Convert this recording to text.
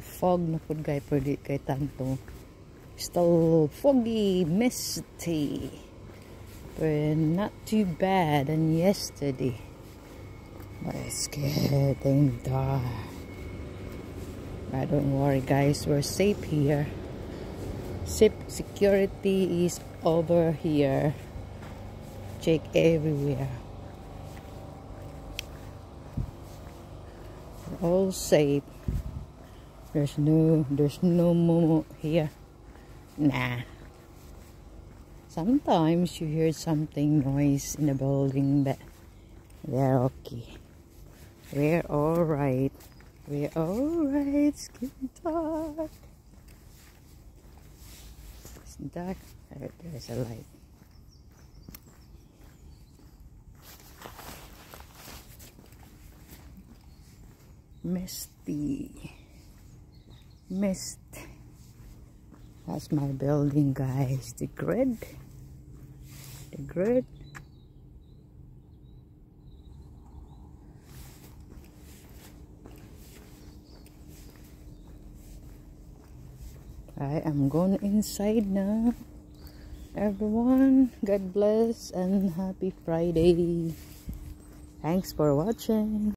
fog na pud kay pwede kay tanto. Still foggy misty. But not too bad than yesterday. But it's getting dark. But don't worry guys. We're safe here. Safe security is over here. Check everywhere. We're all safe there's no, there's no momo here. Nah. Sometimes you hear something noise in the building, but they're okay. We're alright. We're alright. Getting dark. It's dark. There, there's a light. Misty mist. That's my building, guys. The grid. The grid. I am going inside now. Everyone, God bless and happy Friday. Thanks for watching.